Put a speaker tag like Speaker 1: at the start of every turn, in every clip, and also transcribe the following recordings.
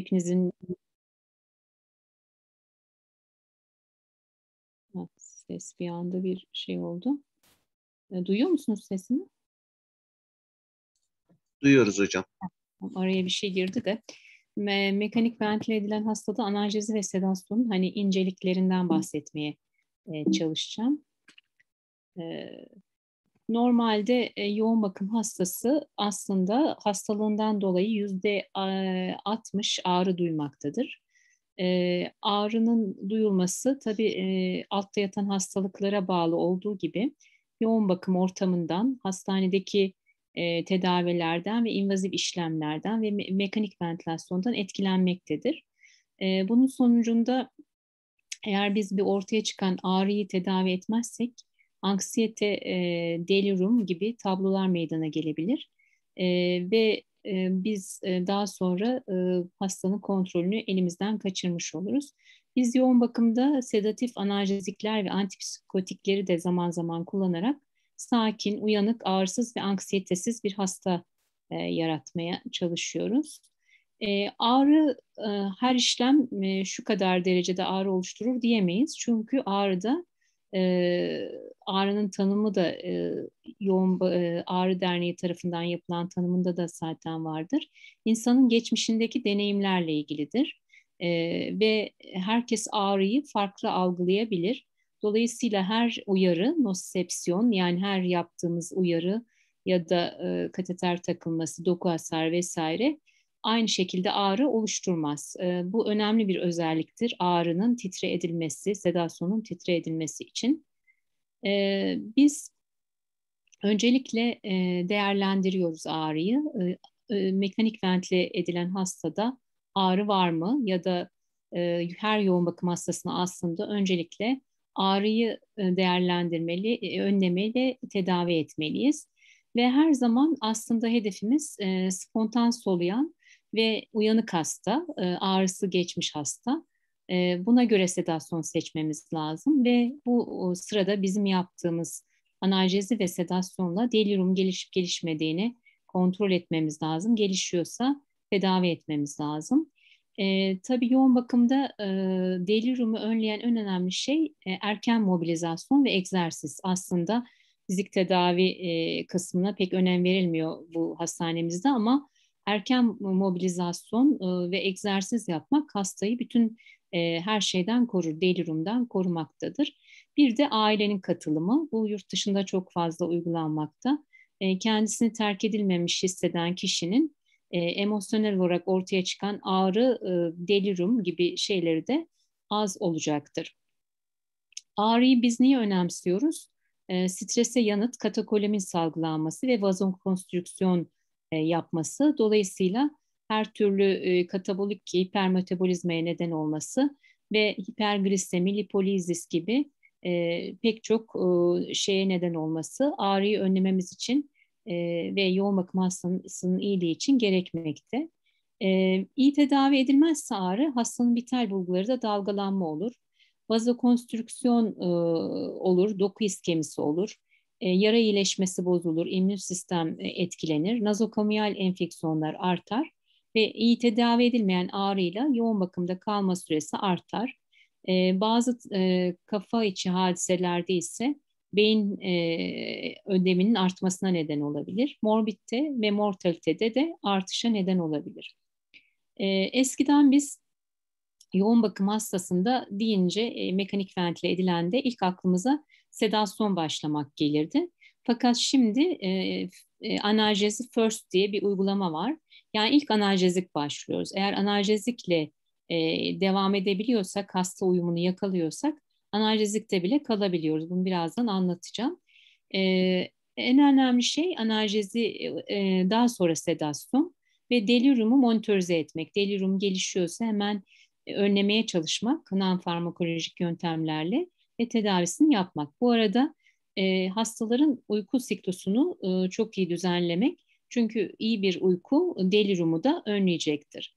Speaker 1: Hepinizin ses bir anda bir şey oldu. E, duyuyor musunuz sesimi?
Speaker 2: Duyuyoruz hocam.
Speaker 1: Araya bir şey girdi de. Me mekanik ventile edilen hastada analjezi ve sedasyonun hani inceliklerinden bahsetmeye e, çalışacağım. E, normalde e, yoğun bakım hastası aslında hastalığından dolayı yüzde 60 ağrı duymaktadır. E, ağrının duyulması tabii e, altta yatan hastalıklara bağlı olduğu gibi yoğun bakım ortamından, hastanedeki e, tedavilerden ve invazif işlemlerden ve me- mekanik ventilasyondan etkilenmektedir. E, bunun sonucunda eğer biz bir ortaya çıkan ağrıyı tedavi etmezsek anksiyete, e, delirium gibi tablolar meydana gelebilir. E, ve e, biz e, daha sonra e, hastanın kontrolünü elimizden kaçırmış oluruz. Biz yoğun bakımda sedatif analjezikler ve antipsikotikleri de zaman zaman kullanarak sakin, uyanık, ağırsız ve anksiyetesiz bir hasta e, yaratmaya çalışıyoruz. E, ağrı e, her işlem e, şu kadar derecede ağrı oluşturur diyemeyiz. Çünkü ağrıda e, ağrının tanımı da e, yoğun e, ağrı derneği tarafından yapılan tanımında da zaten vardır. İnsanın geçmişindeki deneyimlerle ilgilidir e, ve herkes ağrıyı farklı algılayabilir. Dolayısıyla her uyarı, nosepsiyon yani her yaptığımız uyarı ya da e, kateter takılması, doku hasar vesaire aynı şekilde ağrı oluşturmaz. E, bu önemli bir özelliktir ağrının titre edilmesi, sedasyonun titre edilmesi için. E, biz öncelikle e, değerlendiriyoruz ağrıyı. E, e, mekanik ventile edilen hastada ağrı var mı ya da e, her yoğun bakım hastasına aslında öncelikle ağrıyı e, değerlendirmeli, e, önlemeli, tedavi etmeliyiz. Ve her zaman aslında hedefimiz e, spontan soluyan ve uyanık hasta, e, ağrısı geçmiş hasta. E, buna göre sedasyon seçmemiz lazım ve bu sırada bizim yaptığımız analjezi ve sedasyonla delirium gelişip gelişmediğini kontrol etmemiz lazım. Gelişiyorsa tedavi etmemiz lazım. E, tabii yoğun bakımda e, deliriumu önleyen en önemli şey e, erken mobilizasyon ve egzersiz. Aslında fizik tedavi e, kısmına pek önem verilmiyor bu hastanemizde ama erken mobilizasyon e, ve egzersiz yapmak hastayı bütün e, her şeyden korur, delirumdan korumaktadır. Bir de ailenin katılımı. Bu yurt dışında çok fazla uygulanmakta. E, kendisini terk edilmemiş hisseden kişinin emosyonel olarak ortaya çıkan ağrı, delirum gibi şeyleri de az olacaktır. Ağrıyı biz niye önemsiyoruz? strese yanıt katakolamin salgılanması ve vazokonstrüksiyon e, yapması. Dolayısıyla her türlü e, katabolik hipermetabolizmaya neden olması ve hiperglisemi, lipolizis gibi e, pek çok e, şeye neden olması ağrıyı önlememiz için e, ve yoğun bakım hastasının iyiliği için gerekmekte. E, iyi tedavi edilmezse ağrı hastanın vital bulguları da dalgalanma olur. Vazokonstrüksiyon e, olur, doku iskemisi olur, e, yara iyileşmesi bozulur, immün sistem e, etkilenir, nazokomial enfeksiyonlar artar ve iyi tedavi edilmeyen ağrıyla yoğun bakımda kalma süresi artar. E, bazı kafa içi hadiselerde ise beyin ödeminin artmasına neden olabilir. Morbitte ve mortalitede de artışa neden olabilir. eskiden biz yoğun bakım hastasında deyince mekanik ventile edilende ilk aklımıza sedasyon başlamak gelirdi. Fakat şimdi e, e, analjezi first diye bir uygulama var. Yani ilk analjezik başlıyoruz. Eğer analjezikle e, devam edebiliyorsak, hasta uyumunu yakalıyorsak analjezikte bile kalabiliyoruz. Bunu birazdan anlatacağım. E, en önemli şey analjezi e, daha sonra sedasyon ve deliriumu monitörize etmek. Delirium gelişiyorsa hemen önlemeye çalışmak non farmakolojik yöntemlerle ve tedavisini yapmak. Bu arada e, hastaların uyku siklosunu e, çok iyi düzenlemek çünkü iyi bir uyku delirumu da önleyecektir.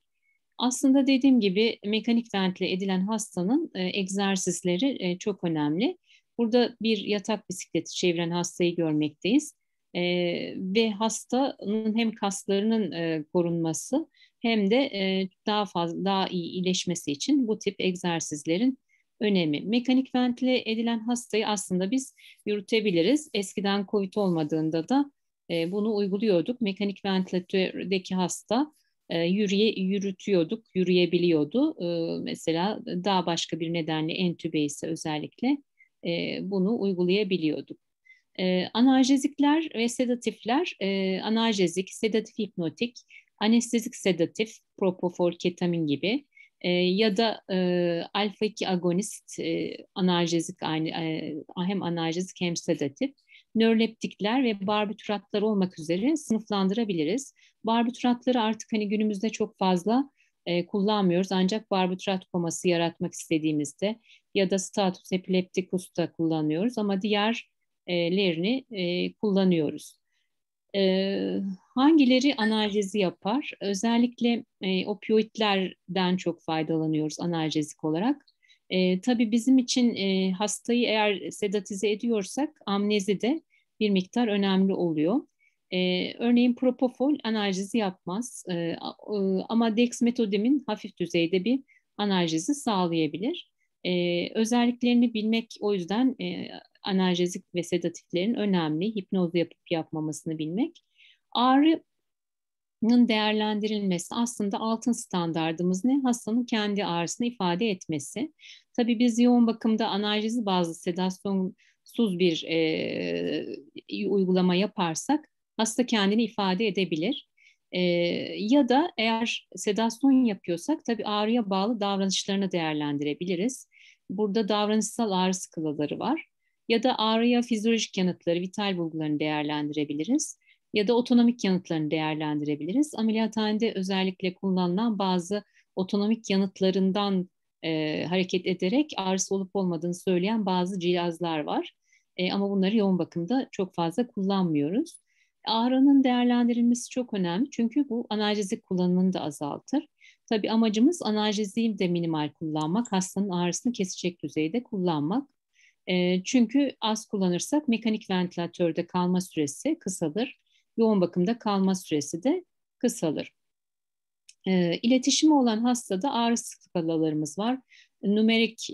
Speaker 1: Aslında dediğim gibi mekanik ventle edilen hastanın e, egzersizleri e, çok önemli. Burada bir yatak bisikleti çeviren hastayı görmekteyiz. E, ve hastanın hem kaslarının e, korunması hem de e, daha fazla daha iyi iyileşmesi için bu tip egzersizlerin önemi. Mekanik ventile edilen hastayı aslında biz yürütebiliriz. Eskiden COVID olmadığında da e, bunu uyguluyorduk. Mekanik ventilatördeki hasta e, yürüye, yürütüyorduk, yürüyebiliyordu. E, mesela daha başka bir nedenle entübe ise özellikle e, bunu uygulayabiliyorduk. E, analjezikler ve sedatifler, e, analjezik, sedatif hipnotik, anestezik sedatif, propofol, ketamin gibi e, ya da e, alfa 2 agonist e, analjezik aynı e, hem analjezik hem sedatif nöroleptikler ve barbituratlar olmak üzere sınıflandırabiliriz. Barbituratları artık hani günümüzde çok fazla e, kullanmıyoruz ancak barbiturat koması yaratmak istediğimizde ya da status epilepticus'ta kullanıyoruz ama diğerlerini e, kullanıyoruz. E, hangileri analjezi yapar? Özellikle e, opioidlerden çok faydalanıyoruz analjezik olarak. E, tabii bizim için e, hastayı eğer sedatize ediyorsak amnezi de bir miktar önemli oluyor. E, örneğin propofol analjezi yapmaz e, ama dexmedetom'in hafif düzeyde bir analjezi sağlayabilir. E, özelliklerini bilmek o yüzden e, analjezik ve sedatiflerin önemli. Hipnoz yapıp yapmamasını bilmek. Ağrının değerlendirilmesi aslında altın standardımız ne? Hastanın kendi ağrısını ifade etmesi. Tabii biz yoğun bakımda analjezi bazı sedasyonsuz bir e, uygulama yaparsak hasta kendini ifade edebilir. E, ya da eğer sedasyon yapıyorsak tabii ağrıya bağlı davranışlarını değerlendirebiliriz. Burada davranışsal ağrı skalaları var. Ya da ağrıya fizyolojik yanıtları, vital bulgularını değerlendirebiliriz. Ya da otonomik yanıtlarını değerlendirebiliriz. Ameliyathanede özellikle kullanılan bazı otonomik yanıtlarından e, hareket ederek ağrısı olup olmadığını söyleyen bazı cihazlar var. E, ama bunları yoğun bakımda çok fazla kullanmıyoruz. Ağrının değerlendirilmesi çok önemli çünkü bu analjezik kullanımını da azaltır. Tabii amacımız analjeziği de minimal kullanmak, hastanın ağrısını kesecek düzeyde kullanmak. Çünkü az kullanırsak mekanik ventilatörde kalma süresi kısalır, yoğun bakımda kalma süresi de kısalır. E, iletişimi olan hastada ağrı skalalarımız var. Numerik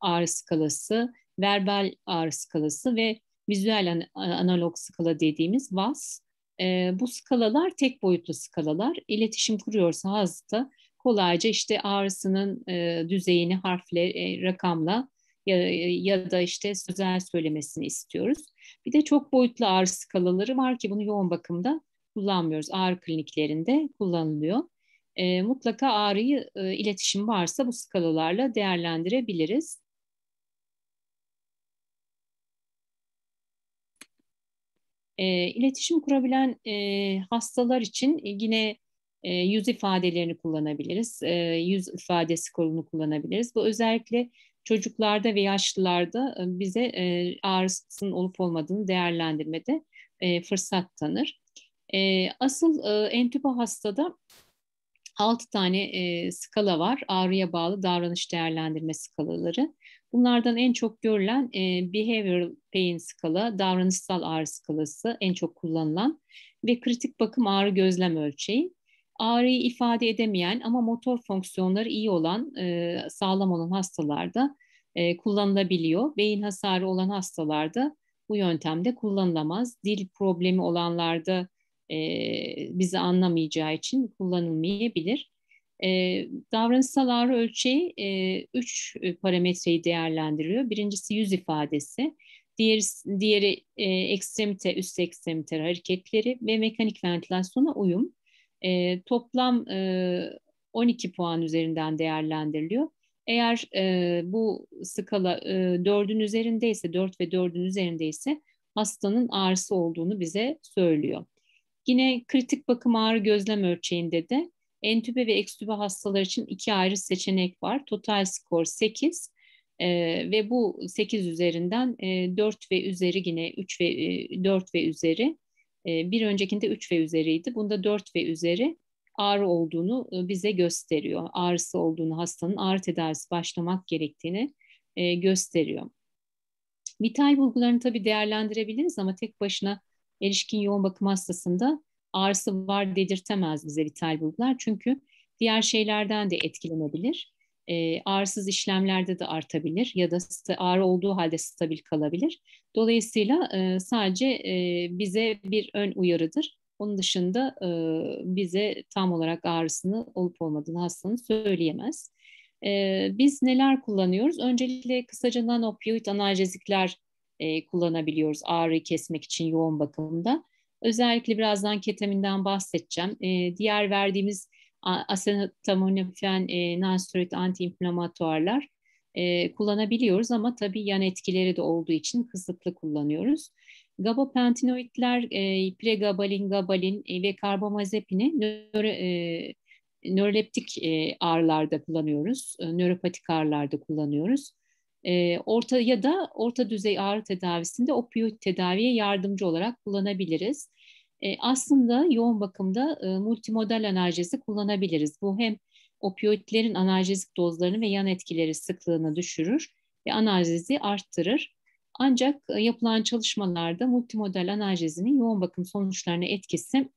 Speaker 1: ağrı skalası, verbal ağrı skalası ve vizüel analog skala dediğimiz VAS. Bu skalalar tek boyutlu skalalar. İletişim kuruyorsa hasta kolayca işte ağrısının düzeyini harfle, rakamla ya, ya da işte sözel söylemesini istiyoruz. Bir de çok boyutlu ağrı skalaları var ki bunu yoğun bakımda kullanmıyoruz. Ağrı kliniklerinde kullanılıyor. E, mutlaka ağrıyı e, iletişim varsa bu skalalarla değerlendirebiliriz. E, iletişim kurabilen e, hastalar için yine e, yüz ifadelerini kullanabiliriz. E, yüz ifadesi kolunu kullanabiliriz. Bu özellikle çocuklarda ve yaşlılarda e, bize e, ağrısının olup olmadığını değerlendirmede e, fırsat tanır. Asıl e, entübe hastada 6 tane skala var. Ağrıya bağlı davranış değerlendirme skalaları. Bunlardan en çok görülen e, behavioral pain skala, davranışsal ağrı skalası en çok kullanılan ve kritik bakım ağrı gözlem ölçeği. Ağrıyı ifade edemeyen ama motor fonksiyonları iyi olan, e, sağlam olan hastalarda e, kullanılabiliyor. Beyin hasarı olan hastalarda bu yöntemde kullanılamaz. Dil problemi olanlarda e, bizi anlamayacağı için kullanılmayabilir. E, davranışsal ağrı ölçeği e, üç parametreyi değerlendiriyor. Birincisi yüz ifadesi, diğeri, diğeri e, ekstremite, üst ekstremite hareketleri ve mekanik ventilasyona uyum. E, toplam e, 12 puan üzerinden değerlendiriliyor. Eğer e, bu skala e, 4'ün üzerindeyse, 4 ve 4'ün üzerindeyse hastanın ağrısı olduğunu bize söylüyor. Yine kritik bakım ağrı gözlem ölçeğinde de entübe ve ekstübe hastalar için iki ayrı seçenek var. Total skor 8 e, ve bu 8 üzerinden e, 4 ve üzeri yine 3 ve e, 4 ve üzeri. E, bir öncekinde 3 ve üzeriydi. Bunda 4 ve üzeri ağrı olduğunu e, bize gösteriyor. Ağrısı olduğunu, hastanın ağrı tedavisi başlamak gerektiğini e, gösteriyor. Vital bulgularını tabii değerlendirebiliriz ama tek başına erişkin yoğun bakım hastasında ağrısı var dedirtemez bize vital bulgular. Çünkü diğer şeylerden de etkilenebilir. E, ağrısız işlemlerde de artabilir ya da ağrı olduğu halde stabil kalabilir. Dolayısıyla e, sadece e, bize bir ön uyarıdır. Onun dışında e, bize tam olarak ağrısını olup olmadığını hastanın söyleyemez. E, biz neler kullanıyoruz? Öncelikle kısaca non-opioid analjezikler e, kullanabiliyoruz ağrıyı kesmek için yoğun bakımda. Özellikle birazdan ketaminden bahsedeceğim. E, diğer verdiğimiz asetaminofen, e, nonsteroid antiinflamatuarlar e, kullanabiliyoruz ama tabii yan etkileri de olduğu için kısıtlı kullanıyoruz. Gabapentinoidler, e, pregabalin, gabalin e, ve karbamazepini nöro, e, nöroleptik e, ağrılarda kullanıyoruz, e, nöropatik ağrılarda kullanıyoruz. E, orta ya da orta düzey ağrı tedavisinde opioid tedaviye yardımcı olarak kullanabiliriz. E, aslında yoğun bakımda e, multimodal analjezi kullanabiliriz. Bu hem opioidlerin analjezik dozlarını ve yan etkileri sıklığını düşürür ve analjezi arttırır. Ancak e, yapılan çalışmalarda multimodal analjezinin yoğun bakım sonuçlarına etkisi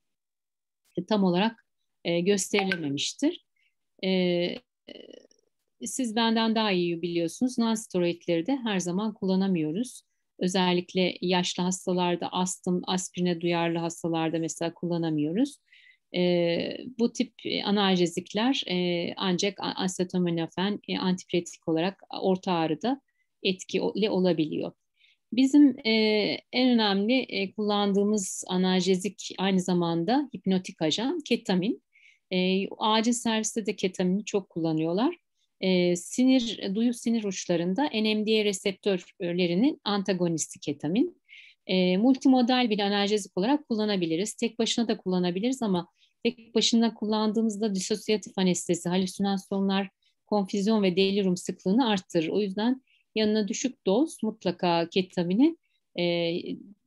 Speaker 1: e, tam olarak e, gösterilememiştir. E, siz benden daha iyi biliyorsunuz. Non-steroidleri de her zaman kullanamıyoruz. Özellikle yaşlı hastalarda, astım, aspirine duyarlı hastalarda mesela kullanamıyoruz. E, bu tip analjezikler e, ancak asetaminofen e, antipiretik olarak orta ağrıda etkili olabiliyor. Bizim e, en önemli e, kullandığımız analjezik aynı zamanda hipnotik ajan ketamin. E, acil serviste de ketamini çok kullanıyorlar e, sinir, duyu sinir uçlarında NMDA reseptörlerinin antagonisti ketamin. E, multimodal bir analjezik olarak kullanabiliriz. Tek başına da kullanabiliriz ama tek başına kullandığımızda disosyatif anestezi, halüsinasyonlar, konfüzyon ve delirium sıklığını arttırır. O yüzden yanına düşük doz mutlaka ketamini e,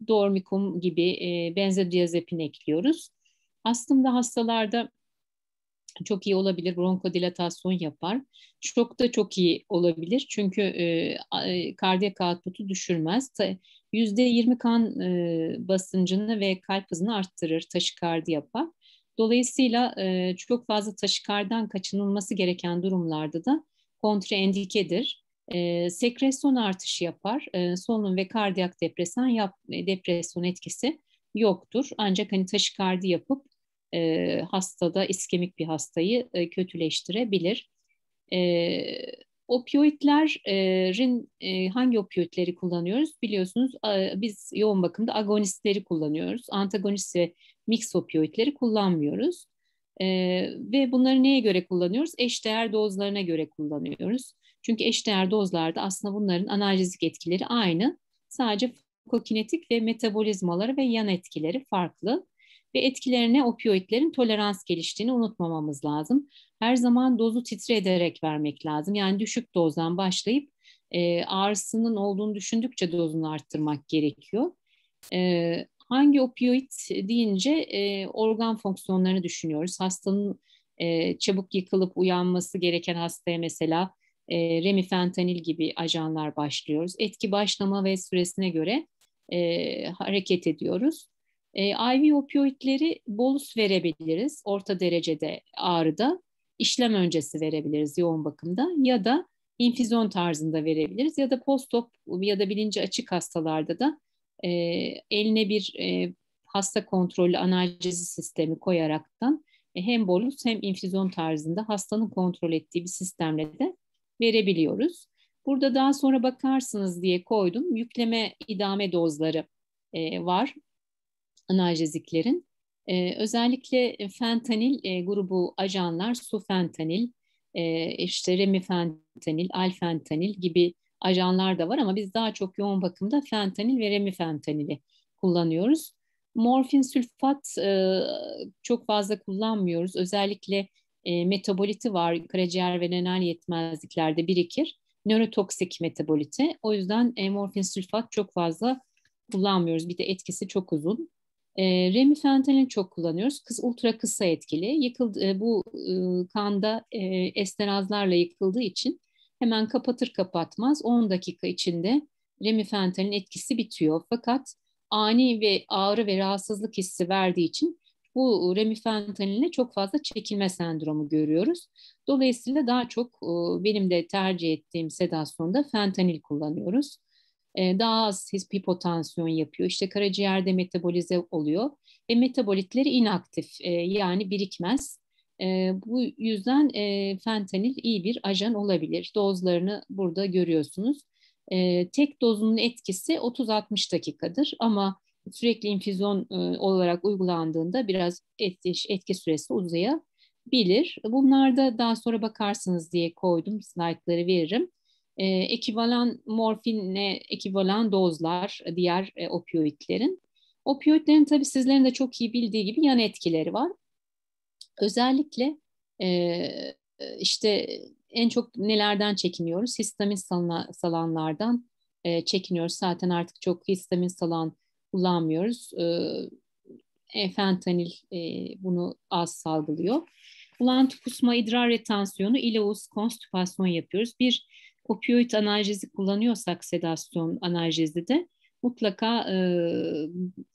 Speaker 1: dormikum gibi e, benzodiazepin ekliyoruz. Aslında hastalarda çok iyi olabilir. Bronkodilatasyon yapar. Şok da çok iyi olabilir. Çünkü e, kardiyak output'u düşürmez. %20 kan e, basıncını ve kalp hızını arttırır. Taşikardi yapar. Dolayısıyla e, çok fazla taşikardan kaçınılması gereken durumlarda da kontraendikedir. E, sekresyon artışı yapar. E, solunum ve kardiyak depresan yap, depresyon etkisi yoktur. Ancak hani taşikardi yapıp e, hastada iskemik bir hastayı e, kötüleştirebilir. E, opioidlerin e, hangi opioidleri kullanıyoruz? Biliyorsunuz e, biz yoğun bakımda agonistleri kullanıyoruz. Antagonist ve mix opioidleri kullanmıyoruz. E, ve bunları neye göre kullanıyoruz? Eşdeğer dozlarına göre kullanıyoruz. Çünkü eşdeğer dozlarda aslında bunların analjezik etkileri aynı. Sadece kokinetik ve metabolizmaları ve yan etkileri farklı ve etkilerine opioidlerin tolerans geliştiğini unutmamamız lazım. Her zaman dozu titre ederek vermek lazım. Yani düşük dozdan başlayıp e, ağrısının olduğunu düşündükçe dozunu arttırmak gerekiyor. E, hangi opioid deyince e, organ fonksiyonlarını düşünüyoruz. Hastanın e, çabuk yıkılıp uyanması gereken hastaya mesela e, remifentanil gibi ajanlar başlıyoruz. Etki başlama ve süresine göre e, hareket ediyoruz. E, IV opioidleri bolus verebiliriz orta derecede ağrıda. işlem öncesi verebiliriz yoğun bakımda ya da infüzyon tarzında verebiliriz ya da postop ya da bilinci açık hastalarda da e, eline bir e, hasta kontrollü analjezi sistemi koyaraktan e, hem bolus hem infüzyon tarzında hastanın kontrol ettiği bir sistemle de verebiliyoruz. Burada daha sonra bakarsınız diye koydum. Yükleme idame dozları e, var analjeziklerin. E, özellikle fentanil e, grubu ajanlar, sufentanil, e, işte remifentanil, alfentanil gibi ajanlar da var ama biz daha çok yoğun bakımda fentanil ve remifentanili kullanıyoruz. Morfin sülfat e, çok fazla kullanmıyoruz. Özellikle e, metaboliti var. Karaciğer ve renal yetmezliklerde birikir. Nörotoksik metaboliti. O yüzden e, morfin sülfat çok fazla kullanmıyoruz. Bir de etkisi çok uzun. E, remifentanil çok kullanıyoruz. Kız ultra kısa etkili. Yıkıldı, e, bu e, kanda e, esterazlarla yıkıldığı için hemen kapatır kapatmaz 10 dakika içinde remifentanilin etkisi bitiyor. Fakat ani ve ağrı ve rahatsızlık hissi verdiği için bu remifentanil'le çok fazla çekilme sendromu görüyoruz. Dolayısıyla daha çok e, benim de tercih ettiğim sedasyonda fentanil kullanıyoruz. E, daha az hipotansiyon yapıyor. İşte karaciğerde metabolize oluyor ve metabolitleri inaktif e, yani birikmez. Bu yüzden fentanil iyi bir ajan olabilir. Dozlarını burada görüyorsunuz. Tek dozunun etkisi 30-60 dakikadır ama sürekli infüzyon olarak uygulandığında biraz etki, etki süresi uzayabilir. Bunlarda daha sonra bakarsınız diye koydum, slaytları veririm. E, ekvivalan morfinle ekvivalan dozlar diğer e, opioidlerin. Opioidlerin tabii sizlerin de çok iyi bildiği gibi yan etkileri var. Özellikle e, işte en çok nelerden çekiniyoruz? Histamin salana, salanlardan e, çekiniyoruz. Zaten artık çok histamin salan kullanmıyoruz. E, fentanil e, bunu az salgılıyor. Bulantı, kusma, idrar retansiyonu, ileus, konstipasyon yapıyoruz. Bir opioid analjezi kullanıyorsak sedasyon analjezide mutlaka e,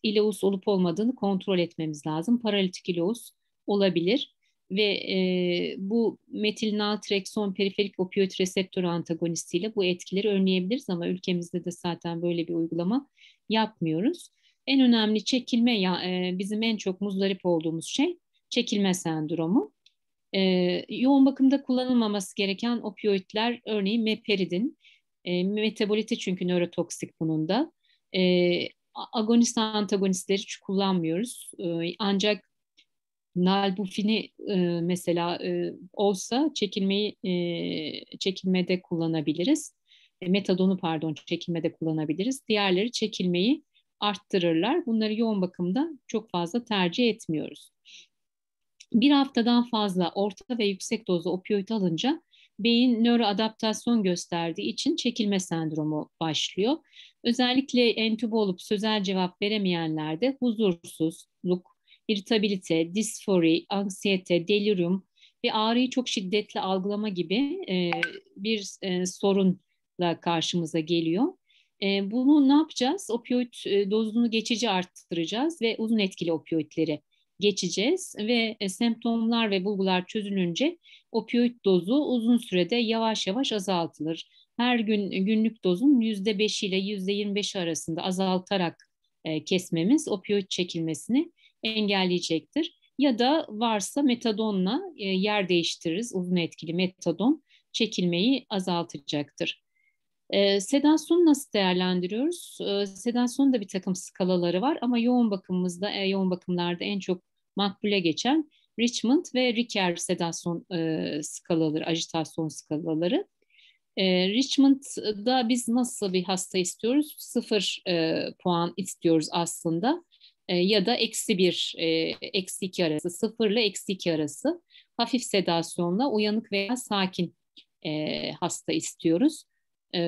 Speaker 1: ileus olup olmadığını kontrol etmemiz lazım. Paralitik ileus olabilir ve e, bu metil naltrekson periferik opioid reseptör antagonistiyle bu etkileri önleyebiliriz ama ülkemizde de zaten böyle bir uygulama yapmıyoruz. En önemli çekilme ya e, bizim en çok muzdarip olduğumuz şey çekilme sendromu. E, yoğun bakımda kullanılmaması gereken opioidler örneğin meperidin, e, metaboliti çünkü nörotoksik bunun da. E, agonist antagonistleri hiç kullanmıyoruz. E, ancak nalbufini e, mesela e, olsa çekilmeyi e, çekilmede kullanabiliriz. E, metadonu pardon çekilmede kullanabiliriz. Diğerleri çekilmeyi arttırırlar. Bunları yoğun bakımda çok fazla tercih etmiyoruz. Bir haftadan fazla orta ve yüksek dozda opioid alınca beyin nöroadaptasyon gösterdiği için çekilme sendromu başlıyor. Özellikle entübe olup sözel cevap veremeyenlerde huzursuzluk, irritabilite, disfori, anksiyete, delirium ve ağrıyı çok şiddetli algılama gibi e, bir e, sorunla karşımıza geliyor. E, bunu ne yapacağız? Opioid e, dozunu geçici arttıracağız ve uzun etkili opioidleri geçeceğiz ve e, semptomlar ve bulgular çözülünce opioid dozu uzun sürede yavaş yavaş azaltılır. Her gün günlük dozun %5 ile %25 arasında azaltarak e, kesmemiz opioid çekilmesini engelleyecektir. Ya da varsa metadonla e, yer değiştiririz. Uzun etkili metadon çekilmeyi azaltacaktır. E, sedasyonu nasıl değerlendiriyoruz? E, sedasyonun da bir takım skalaları var ama yoğun bakımımızda, e, yoğun bakımlarda en çok makbule geçen Richmond ve Ricker sedasyon e, skalaları, ajitasyon skalaları. E, Richmond'da biz nasıl bir hasta istiyoruz? Sıfır e, puan istiyoruz aslında e, ya da eksi bir, e, eksi iki arası, sıfırla eksi iki arası hafif sedasyonla uyanık veya sakin e, hasta istiyoruz. E,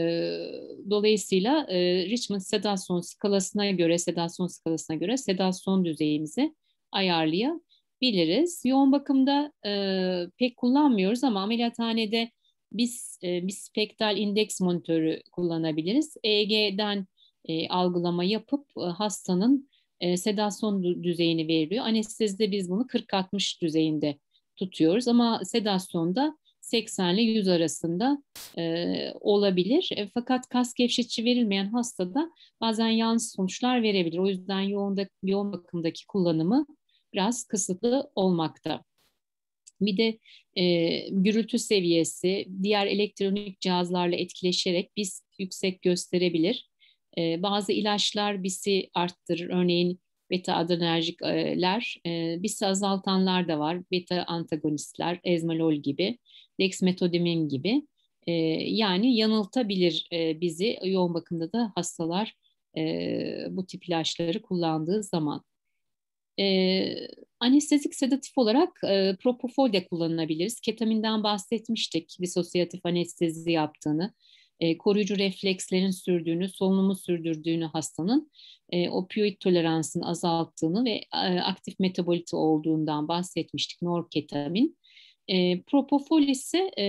Speaker 1: dolayısıyla e, Richmond sedasyon skalasına göre, sedasyon skalasına göre sedasyon düzeyimizi ayarlayabiliriz. Yoğun bakımda e, pek kullanmıyoruz ama ameliyathanede biz e, biz spektal indeks monitörü kullanabiliriz. EEG'den e, algılama yapıp e, hastanın e, sedasyon düzeyini veriliyor. Anestezide biz bunu 40-60 düzeyinde tutuyoruz ama sedasyonda 80 ile 100 arasında e, olabilir. E, fakat kas gevşetici verilmeyen hastada bazen yanlış sonuçlar verebilir. O yüzden yoğunda, yoğun bakımdaki kullanımı biraz kısıtlı olmakta. Bir de e, gürültü seviyesi diğer elektronik cihazlarla etkileşerek biz yüksek gösterebilir. E, bazı ilaçlar bisi arttırır. Örneğin beta adrenerjikler, e, bisi azaltanlar da var. Beta antagonistler, ezmalol gibi, dexmedetomidin gibi. E, yani yanıltabilir e, bizi yoğun bakımda da hastalar e, bu tip ilaçları kullandığı zaman. E, anestezik sedatif olarak e, propofol de kullanılabiliriz. Ketaminden bahsetmiştik disosyatif anestezi yaptığını e, koruyucu reflekslerin sürdüğünü, solunumu sürdürdüğünü hastanın e, opioid toleransını azalttığını ve e, aktif metabolite olduğundan bahsetmiştik norketamin. E, propofol ise e,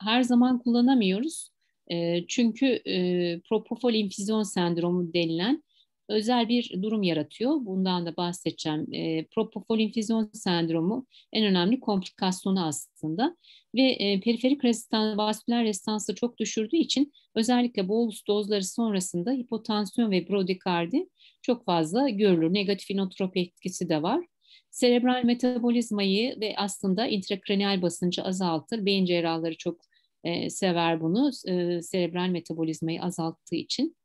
Speaker 1: her zaman kullanamıyoruz. E, çünkü e, propofol infüzyon sendromu denilen özel bir durum yaratıyor. Bundan da bahsedeceğim. E, propofol infüzyon sendromu en önemli komplikasyonu aslında ve e, periferik rezistans, vasküler rezistansı çok düşürdüğü için özellikle bolus dozları sonrasında hipotansiyon ve brodikardi çok fazla görülür. Negatif inotrop etkisi de var. Serebral metabolizmayı ve aslında intrakraniyal basıncı azaltır. Beyin cerrahları çok e, sever bunu. E, serebral metabolizmayı azalttığı için,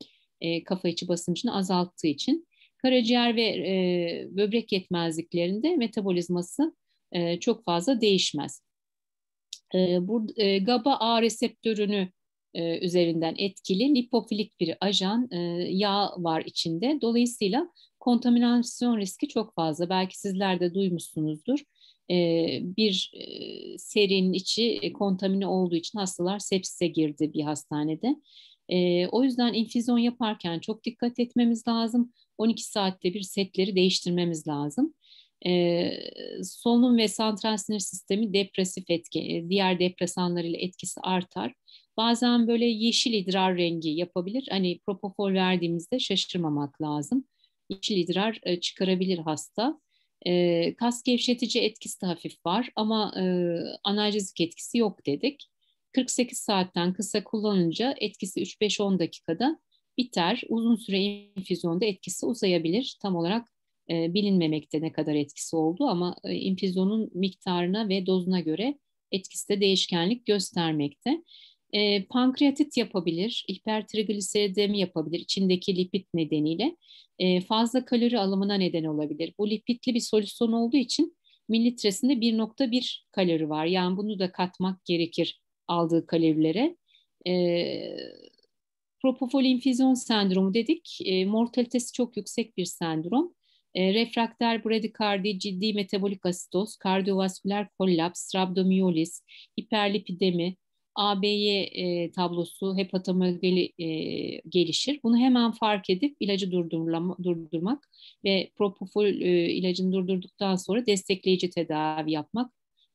Speaker 1: e, kafa içi basıncını azalttığı için. Karaciğer ve e, böbrek yetmezliklerinde metabolizması e, çok fazla değişmez. E, bu e, GABA A reseptörünü e, üzerinden etkili lipofilik bir ajan e, yağ var içinde. Dolayısıyla kontaminasyon riski çok fazla. Belki sizler de duymuşsunuzdur. E, bir e, serinin içi e, kontamine olduğu için hastalar sepsise girdi bir hastanede. E, o yüzden infüzyon yaparken çok dikkat etmemiz lazım. 12 saatte bir setleri değiştirmemiz lazım. E, solunum ve santral sinir sistemi depresif etki, e, diğer depresanlar ile etkisi artar. Bazen böyle yeşil idrar rengi yapabilir. Hani propofol verdiğimizde şaşırmamak lazım. Yeşil idrar e, çıkarabilir hasta. E, kas gevşetici etkisi de hafif var ama e, analjezik etkisi yok dedik. 48 saatten kısa kullanınca etkisi 3-5-10 dakikada biter. Uzun süre infüzyonda etkisi uzayabilir. Tam olarak e, bilinmemekte ne kadar etkisi oldu ama e, infüzyonun miktarına ve dozuna göre etkisi de değişkenlik göstermekte. E, pankreatit yapabilir, hipertrigliseridemi yapabilir içindeki lipid nedeniyle. E, fazla kalori alımına neden olabilir. Bu lipidli bir solüsyon olduğu için mililitresinde 1.1 kalori var. Yani bunu da katmak gerekir aldığı kalorilere. E, propofol infüzyon sendromu dedik. E, mortalitesi çok yüksek bir sendrom. E, refrakter bradikardi, ciddi metabolik asitoz, kardiyovasküler kollaps, rhabdomyolis, hiperlipidemi, ABY e, tablosu hepatomegali e, gelişir. Bunu hemen fark edip ilacı durdurmak ve propofol e, ilacını durdurduktan sonra destekleyici tedavi yapmak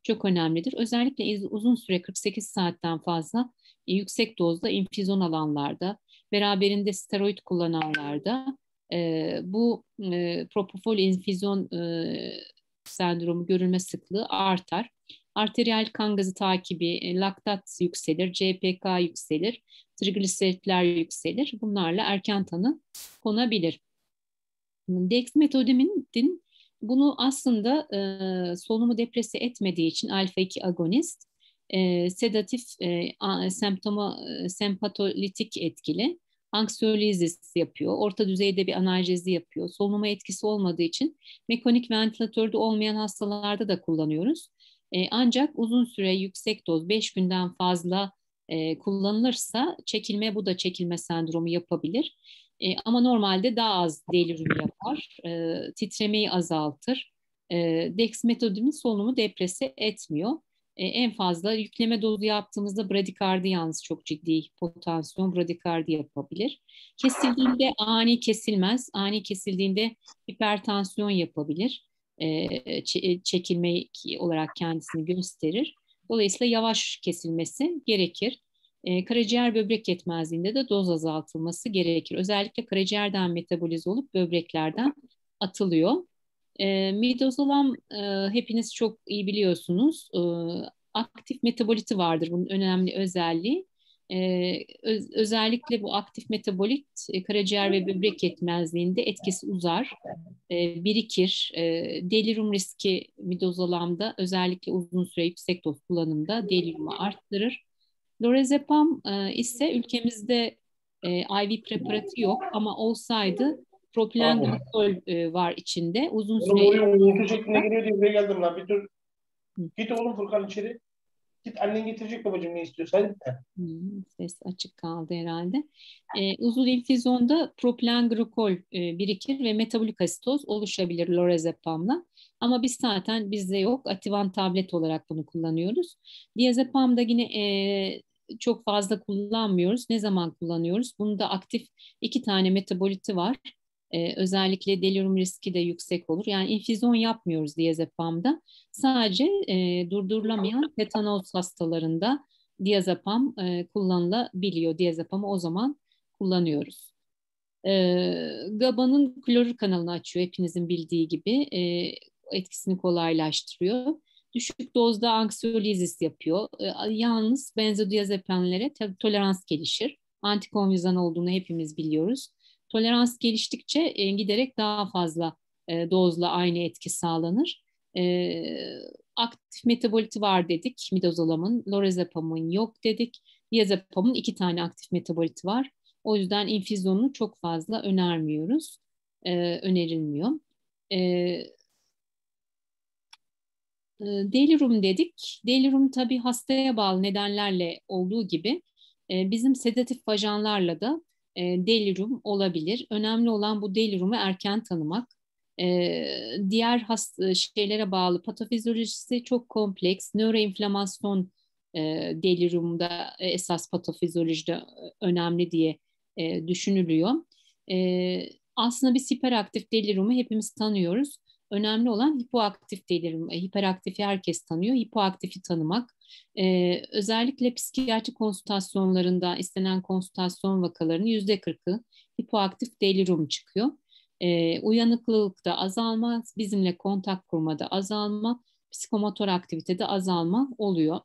Speaker 1: çok önemlidir. Özellikle uzun süre 48 saatten fazla e, yüksek dozda infüzyon alanlarda, beraberinde steroid kullananlarda e, bu e, propofol infüzyon e, sendromu görülme sıklığı artar. Arteriyel kan gazı takibi, e, laktat yükselir, CPK yükselir, trigliseritler yükselir. Bunlarla erken tanı konabilir. Dexmedetomidin bunu aslında e, solunumu depresi etmediği için alfa-2 agonist e, sedatif e, semptoma e, sempatolitik etkili anksiyolizis yapıyor. Orta düzeyde bir analjezi yapıyor. Solunuma etkisi olmadığı için mekanik ventilatörde olmayan hastalarda da kullanıyoruz. E, ancak uzun süre yüksek doz 5 günden fazla e, kullanılırsa çekilme bu da çekilme sendromu yapabilir. E, ama normalde daha az delirium yapar, e, titremeyi azaltır. E, dexmetodimin solunumu deprese etmiyor. E, en fazla yükleme dozu yaptığımızda bradikardi yalnız çok ciddi potansiyon bradikardi yapabilir. Kesildiğinde ani kesilmez. Ani kesildiğinde hipertansiyon yapabilir. E, çekilme olarak kendisini gösterir. Dolayısıyla yavaş kesilmesi gerekir. E, karaciğer böbrek yetmezliğinde de doz azaltılması gerekir. Özellikle karaciğerden metabolize olup böbreklerden atılıyor. E, midazolam e, hepiniz çok iyi biliyorsunuz. E, aktif metaboliti vardır bunun önemli özelliği. E, öz, özellikle bu aktif metabolit e, karaciğer ve böbrek yetmezliğinde etkisi uzar, e, birikir. E, delirium riski midazolamda özellikle uzun süre yüksek doz kullanımda deliriumu arttırır. Lorazepam e, ise ülkemizde e, IV preparatı yok ama olsaydı propilen glikol e, var içinde. Uzun süre...
Speaker 2: Oğlum uğultu şeklinde geliyor diye buraya geldim lan. Bir dur. Git oğlum Furkan içeri. Git annen getirecek babacığım ne istiyorsan.
Speaker 1: Hmm, ses açık kaldı herhalde. Ee, uzun infüzyonda propilen glikol e, birikir ve metabolik asitoz oluşabilir lorazepamla. Ama biz zaten bizde yok. Ativan tablet olarak bunu kullanıyoruz. Diazepam da yine e, çok fazla kullanmıyoruz. Ne zaman kullanıyoruz? Bunda aktif iki tane metaboliti var. Ee, özellikle delirium riski de yüksek olur. Yani infüzyon yapmıyoruz diazepamda. Sadece e, durdurulamayan tetanoz hastalarında diazepam e, kullanılabiliyor. Diazepamı o zaman kullanıyoruz. GABA'nın klorür kanalını açıyor hepinizin bildiği gibi. etkisini kolaylaştırıyor. Düşük dozda anksiyolizis yapıyor. yalnız benzodiazepinlere tolerans gelişir. Antikonvizan olduğunu hepimiz biliyoruz. Tolerans geliştikçe giderek daha fazla dozla aynı etki sağlanır. aktif metaboliti var dedik midazolamın, lorazepamın yok dedik. Diazepamın iki tane aktif metaboliti var. O yüzden infüzyonunu çok fazla önermiyoruz. E, önerilmiyor. E, Delirum dedik. Delirum tabii hastaya bağlı nedenlerle olduğu gibi e, bizim sedatif ajanlarla da e, delirum olabilir. Önemli olan bu delirumu erken tanımak. E, diğer hast şeylere bağlı patofizyolojisi çok kompleks. Nöroinflamasyon delirumda esas patofizyolojide önemli diye düşünülüyor. Aslında bir hiperaktif delirumu hepimiz tanıyoruz. Önemli olan hipoaktif delirim. E, hiperaktifi herkes tanıyor. Hipoaktifi tanımak. E, özellikle psikiyatri konsültasyonlarında istenen konsültasyon vakalarının yüzde kırkı hipoaktif delirum çıkıyor. E, uyanıklılıkta azalma, bizimle kontak kurmada azalma, psikomotor aktivitede azalma oluyor.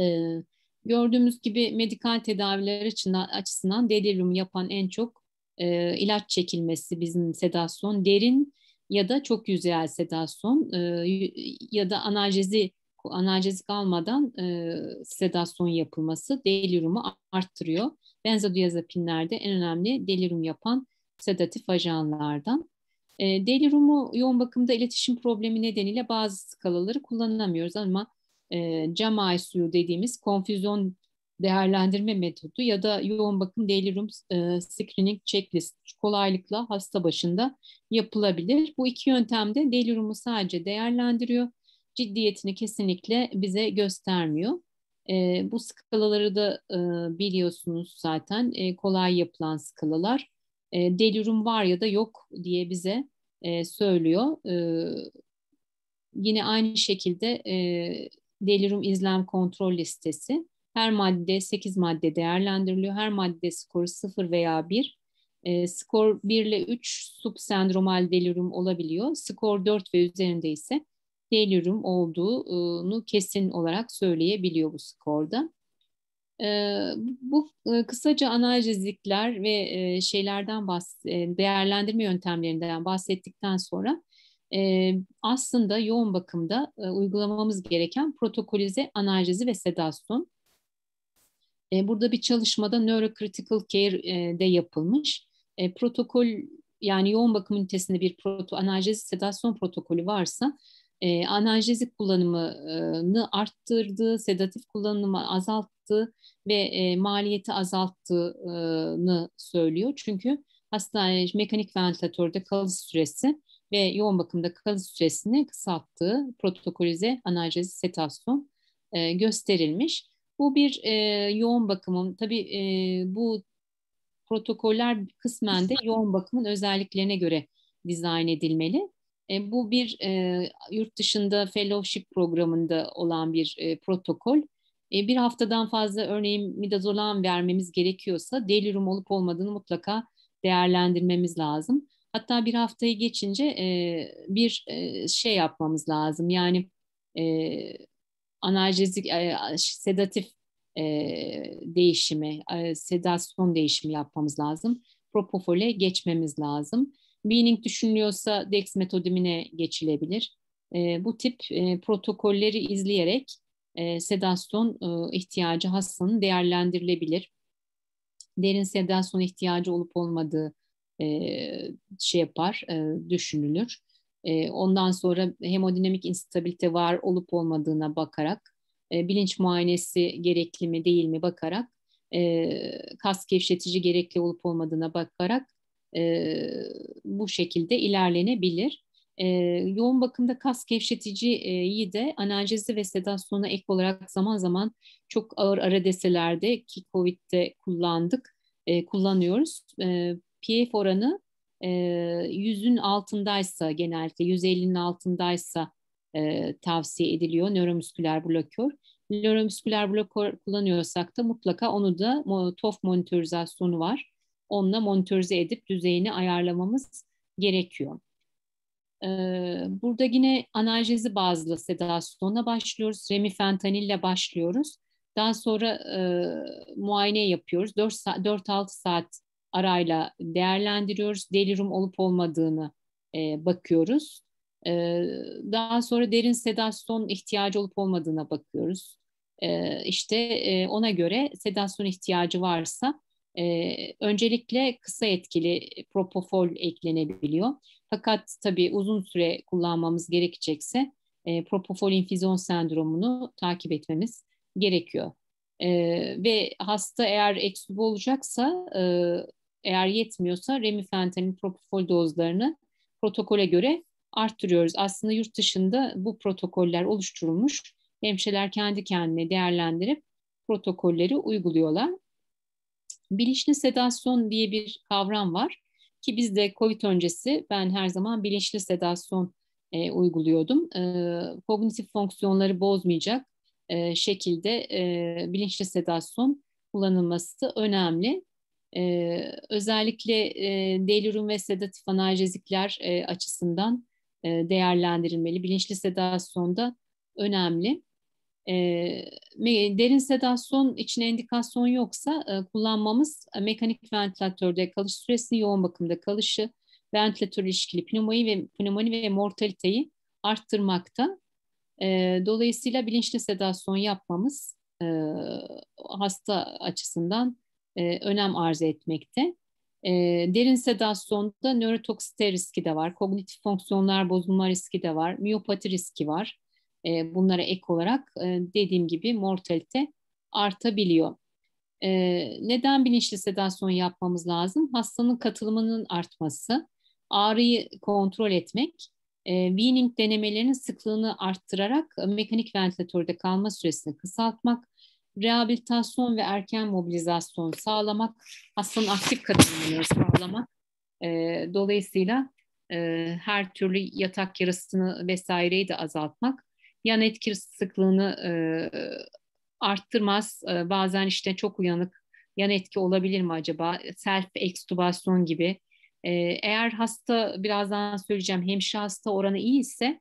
Speaker 1: E, Gördüğümüz gibi medikal tedaviler açısından, açısından delirium yapan en çok e, ilaç çekilmesi bizim sedasyon, derin ya da çok yüzeyel sedasyon e, ya da analjezi analjezik almadan e, sedasyon yapılması deliriumu arttırıyor. Benzodiazepinlerde en önemli delirium yapan sedatif ajanlardan. E, deliriumu yoğun bakımda iletişim problemi nedeniyle bazı skalaları kullanamıyoruz ama e, cam suyu dediğimiz konfüzyon değerlendirme metodu ya da yoğun bakım delirium e, screening checklist kolaylıkla hasta başında yapılabilir. Bu iki yöntemde deliriumu sadece değerlendiriyor. Ciddiyetini kesinlikle bize göstermiyor. E, bu skalaları da e, biliyorsunuz zaten e, kolay yapılan skalalar. E, delirium var ya da yok diye bize e, söylüyor. E, yine aynı şekilde e, Delirum izlem kontrol listesi. Her madde 8 madde değerlendiriliyor. Her madde skoru 0 veya 1. E, skor 1 ile 3 subsendromal delirium olabiliyor. Skor 4 ve üzerinde ise delirium olduğunu kesin olarak söyleyebiliyor bu skorda. E, bu e, kısaca analjizlikler ve e, şeylerden bahs e, değerlendirme yöntemlerinden bahsettikten sonra e, aslında yoğun bakımda e, uygulamamız gereken protokolize analjezi ve sedasyon. E, burada bir çalışmada neurocritical care'de yapılmış. E, protokol yani yoğun bakım ünitesinde bir proto analjezi sedasyon protokolü varsa e, analjezik kullanımını arttırdığı, sedatif kullanımı azalttığı ve e, maliyeti azalttığını söylüyor. Çünkü hastane mekanik ventilatörde kalış süresi ve yoğun bakımda kalış süresini kısalttığı protokolize analjezi setasyon e, gösterilmiş. Bu bir e, yoğun bakımın, tabii e, bu protokoller kısmen de yoğun bakımın özelliklerine göre dizayn edilmeli. E, bu bir e, yurt dışında fellowship programında olan bir e, protokol. E, bir haftadan fazla örneğin midazolam vermemiz gerekiyorsa delirium olup olmadığını mutlaka değerlendirmemiz lazım. Hatta bir haftayı geçince e, bir e, şey yapmamız lazım. Yani e, analjezik, e, sedatif e, değişimi, sedasyon değişimi yapmamız lazım. Propofole geçmemiz lazım. Weaning düşünülüyorsa dexmetodimine geçilebilir. E, bu tip protokolleri izleyerek sedasyon ihtiyacı hastanın değerlendirilebilir. Derin sedasyon ihtiyacı olup olmadığı şey yapar, düşünülür. E, ondan sonra hemodinamik instabilite var olup olmadığına bakarak, e, bilinç muayenesi gerekli mi değil mi bakarak, e, kas gevşetici gerekli olup olmadığına bakarak e, bu şekilde ilerlenebilir. E, yoğun bakımda kas gevşeticiyi de analjezi ve sedasyona ek olarak zaman zaman çok ağır ara deselerde ki COVID'de kullandık, e, kullanıyoruz. E, PF oranı 100'ün altındaysa genellikle 150'nin altındaysa e, tavsiye ediliyor nöromüsküler blokör. Nöromüsküler blokör kullanıyorsak da mutlaka onu da TOF monitorizasyonu var. onunla monitörize edip düzeyini ayarlamamız gerekiyor. Burada yine analjezi bazlı sedasyonla başlıyoruz. Remifentanil ile başlıyoruz. Daha sonra e, muayene yapıyoruz. 4-6 saat arayla değerlendiriyoruz. Delirium olup olmadığını e, bakıyoruz. E, daha sonra derin sedasyon ihtiyacı olup olmadığına bakıyoruz. E, işte e, ona göre sedasyon ihtiyacı varsa e, öncelikle kısa etkili propofol eklenebiliyor. Fakat tabii uzun süre kullanmamız gerekecekse e, propofol infüzyon sendromunu takip etmemiz gerekiyor. E, ve hasta eğer ekstübe olacaksa, e, eğer yetmiyorsa remifentanil propofol dozlarını protokole göre arttırıyoruz. Aslında yurt dışında bu protokoller oluşturulmuş. Hemşireler kendi kendine değerlendirip protokolleri uyguluyorlar. Bilinçli sedasyon diye bir kavram var ki bizde COVID öncesi ben her zaman bilinçli sedasyon e, uyguluyordum. E, kognitif fonksiyonları bozmayacak e, şekilde e, bilinçli sedasyon kullanılması önemli. E, özellikle e, delirium ve sedatif analjezikler e, açısından e, değerlendirilmeli. Bilinçli sedasyonda önemli. E, derin sedasyon için indikasyon yoksa e, kullanmamız mekanik ventilatörde kalış süresi, yoğun bakımda kalışı, ventilatör ilişkili pneumoni ve pneumoni ve mortaliteyi arttırmakta. E, dolayısıyla bilinçli sedasyon yapmamız e, hasta açısından e, önem arz etmekte. E, derin sedasyonda nörotoksite riski de var, kognitif fonksiyonlar bozulma riski de var, miyopati riski var. E, bunlara ek olarak e, dediğim gibi mortalite artabiliyor. E, neden bilinçli sedasyon yapmamız lazım? Hastanın katılımının artması, ağrıyı kontrol etmek, e, weaning denemelerinin sıklığını arttırarak mekanik ventilatörde kalma süresini kısaltmak, rehabilitasyon ve erken mobilizasyon sağlamak, hastanın aktif katılımını sağlamak. E, dolayısıyla e, her türlü yatak yarısını vesaireyi de azaltmak yan etki sıklığını e, arttırmaz. E, bazen işte çok uyanık yan etki olabilir mi acaba? Self ekstubasyon gibi. E, eğer hasta birazdan söyleyeceğim hemşire hasta oranı iyi ise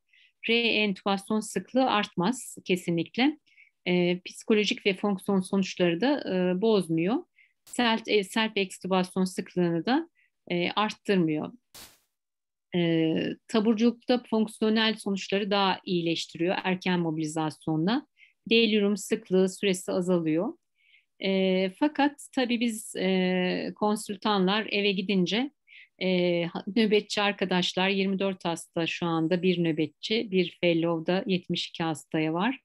Speaker 1: reentubasyon sıklığı artmaz kesinlikle. E, psikolojik ve fonksiyon sonuçları da e, bozmuyor. Self, e, self ekstubasyon sıklığını da e, arttırmıyor e, taburculukta fonksiyonel sonuçları daha iyileştiriyor erken mobilizasyonla. Delirium sıklığı süresi azalıyor. E, fakat tabii biz e, konsültanlar eve gidince e, nöbetçi arkadaşlar 24 hasta şu anda bir nöbetçi, bir fellow'da 72 hastaya var.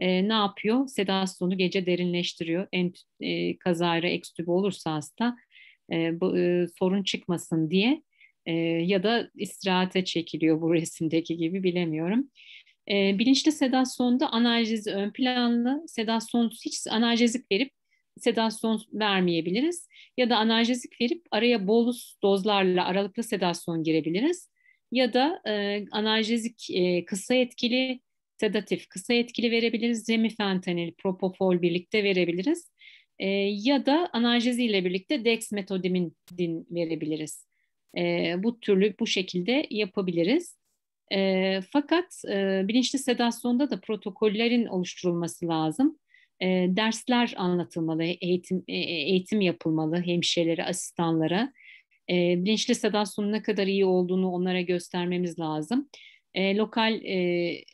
Speaker 1: E, ne yapıyor? Sedasyonu gece derinleştiriyor. En e, kazayla ekstübe olursa hasta e, bu, e, sorun çıkmasın diye e, ya da istirahate çekiliyor bu resimdeki gibi bilemiyorum. E, bilinçli sedasyonda analjezi ön planlı, sedasyonsuz hiç analjezik verip sedasyon vermeyebiliriz. Ya da analjezik verip araya bolus dozlarla aralıklı sedasyon girebiliriz. Ya da e, analjezik e, kısa etkili, sedatif kısa etkili verebiliriz. Remifentanil, propofol birlikte verebiliriz. E, ya da analjezi ile birlikte dexmetodimin verebiliriz. E, bu türlü bu şekilde yapabiliriz. E, fakat e, bilinçli sedasyonda da protokollerin oluşturulması lazım. E, dersler anlatılmalı, eğitim e, eğitim yapılmalı hemşirelere, asistanlara. E, bilinçli sedasyonun ne kadar iyi olduğunu onlara göstermemiz lazım. E, lokal e,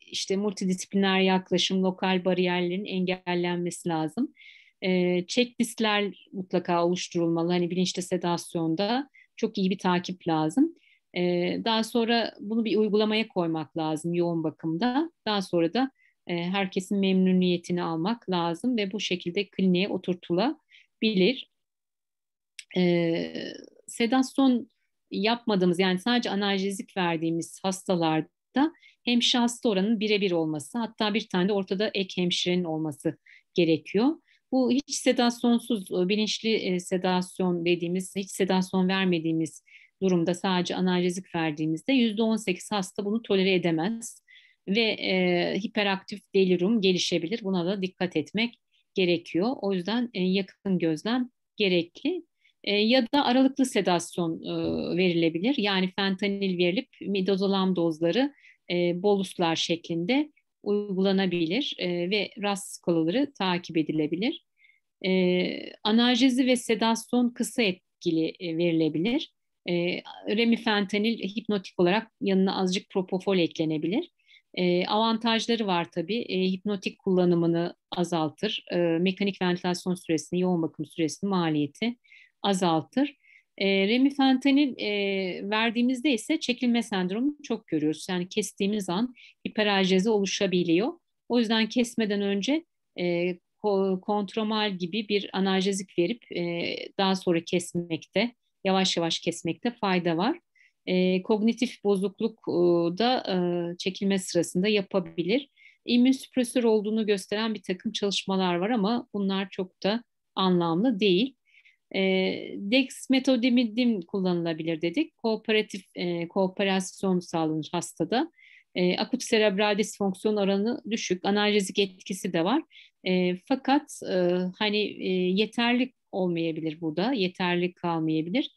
Speaker 1: işte multidisipliner yaklaşım, lokal bariyerlerin engellenmesi lazım. E, checklistler mutlaka oluşturulmalı. Hani bilinçli sedasyonda çok iyi bir takip lazım. E, daha sonra bunu bir uygulamaya koymak lazım yoğun bakımda. Daha sonra da e, herkesin memnuniyetini almak lazım ve bu şekilde kliniğe oturtulabilir. E, sedasyon yapmadığımız yani sadece analjezik verdiğimiz hastalarda hemşire hasta oranının birebir olması hatta bir tane de ortada ek hemşirenin olması gerekiyor. Bu hiç sedasyonsuz, e, bilinçli e, sedasyon dediğimiz, hiç sedasyon vermediğimiz durumda sadece analjezik verdiğimizde yüzde 18 hasta bunu tolere edemez ve e, hiperaktif delirium gelişebilir. Buna da dikkat etmek gerekiyor. O yüzden e, yakın gözlem gerekli. E, ya da aralıklı sedasyon e, verilebilir. Yani fentanil verilip midazolam dozları e, boluslar şeklinde uygulanabilir e, ve RAS skalaları takip edilebilir. E, analjezi ve sedasyon kısa etkili e, verilebilir. E, remifentanil hipnotik olarak yanına azıcık propofol eklenebilir. E, avantajları var tabii. E, hipnotik kullanımını azaltır. E, mekanik ventilasyon süresini, yoğun bakım süresini, maliyeti azaltır. E, remifentanil e, verdiğimizde ise çekilme sendromu çok görüyoruz. Yani kestiğimiz an hiperalgezi oluşabiliyor. O yüzden kesmeden önce e, kontromal gibi bir analjezik verip e, daha sonra kesmekte, yavaş yavaş kesmekte fayda var. E, kognitif bozukluk e, da e, çekilme sırasında yapabilir. İmmün süpresör olduğunu gösteren bir takım çalışmalar var ama bunlar çok da anlamlı değil. E, dexmedetomidin kullanılabilir dedik. Kooperatif e, kooperasyon sağlanır hastada. E, akut serebral disfonksiyon oranı düşük. Analjezik etkisi de var. E, fakat e, hani e, yeterli olmayabilir burada. Yeterli kalmayabilir.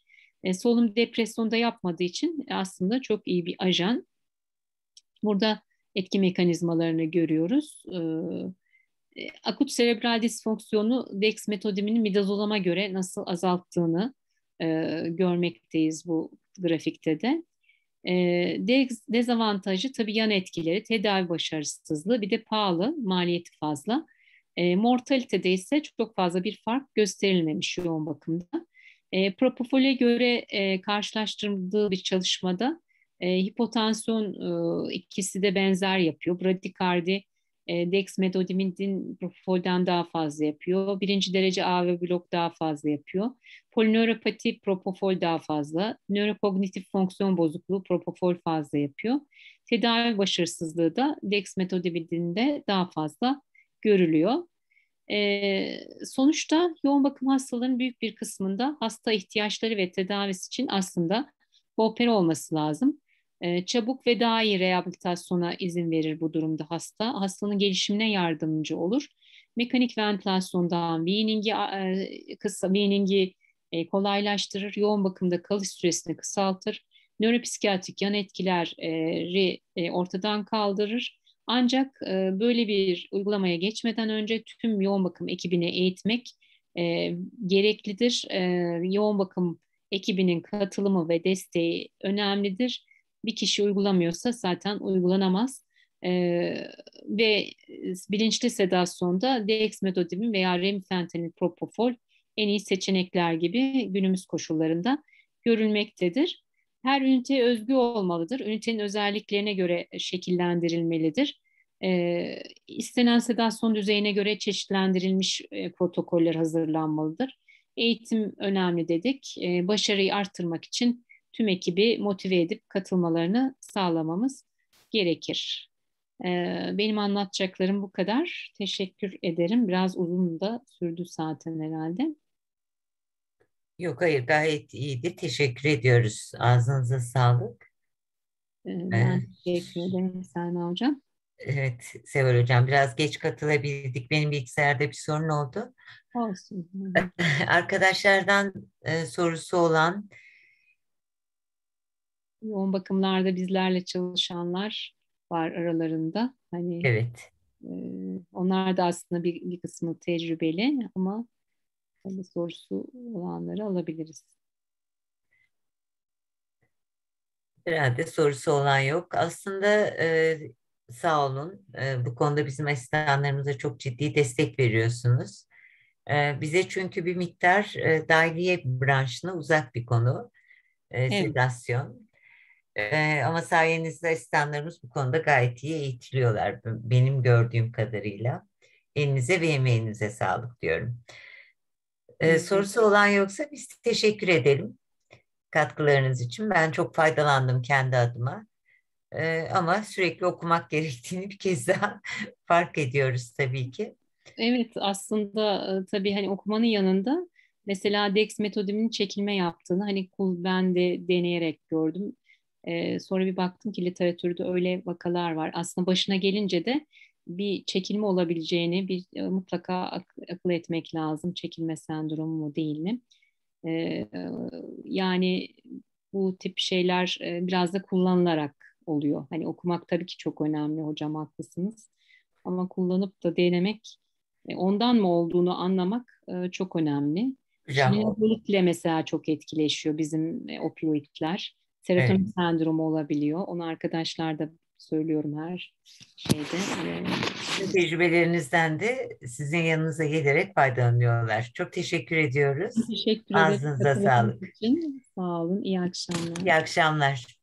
Speaker 1: E, solunum depresyonda yapmadığı için aslında çok iyi bir ajan. Burada etki mekanizmalarını görüyoruz. E, akut serebral disfonksiyonu dexmetodiminin midazolama göre nasıl azalttığını e, görmekteyiz bu grafikte de. E, dezavantajı tabii yan etkileri, tedavi başarısızlığı, bir de pahalı, maliyeti fazla. E, mortalitede ise çok fazla bir fark gösterilmemiş yoğun bakımda. E, Propofol'e göre e, karşılaştırıldığı bir çalışmada e, hipotansiyon e, ikisi de benzer yapıyor. Bradikardi e, dexmedetomidin propofolden daha fazla yapıyor. Birinci derece AV blok daha fazla yapıyor. Polinöropati propofol daha fazla. Nörokognitif fonksiyon bozukluğu propofol fazla yapıyor. Tedavi başarısızlığı da dexmedetomidinde daha fazla görülüyor. E, sonuçta yoğun bakım hastalarının büyük bir kısmında hasta ihtiyaçları ve tedavisi için aslında koopere olması lazım. E, çabuk ve daha iyi rehabilitasyona izin verir bu durumda hasta. Hastanın gelişimine yardımcı olur. Mekanik ventilasyondan weaning'i e, kısa weaning'i e, kolaylaştırır. Yoğun bakımda kalış süresini kısaltır. Nöropsikiyatrik yan etkileri e, ortadan kaldırır ancak böyle bir uygulamaya geçmeden önce tüm yoğun bakım ekibini eğitmek gereklidir. Yoğun bakım ekibinin katılımı ve desteği önemlidir. Bir kişi uygulamıyorsa zaten uygulanamaz. E, ve bilinçli sedasyonda dexmedetomidin veya remifentanil propofol en iyi seçenekler gibi günümüz koşullarında görülmektedir. Her ünite özgü olmalıdır. Ünitenin özelliklerine göre şekillendirilmelidir. E, istenen sedasyon düzeyine göre çeşitlendirilmiş e, protokoller hazırlanmalıdır. Eğitim önemli dedik. E, başarıyı arttırmak için tüm ekibi motive edip katılmalarını sağlamamız gerekir. E, benim anlatacaklarım bu kadar. Teşekkür ederim. Biraz uzun da sürdü zaten herhalde.
Speaker 3: Yok hayır gayet iyiydi. Teşekkür ediyoruz. Ağzınıza sağlık.
Speaker 1: Ee, ben teşekkür ederim Selma Hocam.
Speaker 3: Evet Seval Hocam biraz geç katılabildik. Benim bilgisayarda bir sorun oldu.
Speaker 1: Olsun.
Speaker 3: Arkadaşlardan e, sorusu olan
Speaker 1: yoğun bakımlarda bizlerle çalışanlar var aralarında. Hani
Speaker 3: Evet.
Speaker 1: E, onlar da aslında bir, bir kısmı tecrübeli ama Hani sorusu olanları alabiliriz.
Speaker 3: Herhalde sorusu olan yok. Aslında e, sağ olun. E, bu konuda bizim asistanlarımıza çok ciddi destek veriyorsunuz. E, bize çünkü bir miktar e, dahiliye branşına uzak bir konu. E, evet. Sedasyon. Ama sayenizde asistanlarımız bu konuda gayet iyi eğitiliyorlar. Benim gördüğüm kadarıyla. Elinize ve emeğinize sağlık diyorum. Ee, sorusu olan yoksa biz teşekkür edelim katkılarınız için. Ben çok faydalandım kendi adıma. Ee, ama sürekli okumak gerektiğini bir kez daha fark ediyoruz tabii ki.
Speaker 1: Evet aslında e, tabii hani okumanın yanında mesela DEX metodunun çekilme yaptığını hani ben de deneyerek gördüm. Ee, sonra bir baktım ki literatürde öyle vakalar var. Aslında başına gelince de bir çekilme olabileceğini bir e, mutlaka ak- akıl etmek lazım. Çekilme sendromu mu değil mi? E, yani bu tip şeyler e, biraz da kullanılarak oluyor. Hani okumak tabii ki çok önemli hocam haklısınız. Ama kullanıp da denemek e, ondan mı olduğunu anlamak e, çok önemli. Şirinlikle mesela çok etkileşiyor bizim e, opioidler. Serotonin evet. sendromu olabiliyor. Onu arkadaşlar da söylüyorum her şeyde.
Speaker 3: Sizin tecrübelerinizden de sizin yanınıza gelerek faydalanıyorlar. Çok teşekkür ediyoruz.
Speaker 1: Teşekkür ederim.
Speaker 3: Ağzınıza sağlık.
Speaker 1: Için. Sağ olun. İyi akşamlar.
Speaker 3: İyi akşamlar.